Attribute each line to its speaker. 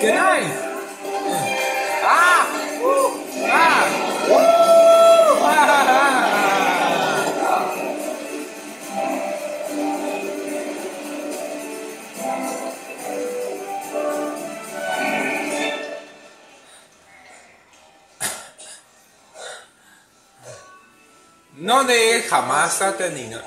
Speaker 1: Good night. no de él jamás ha tenido.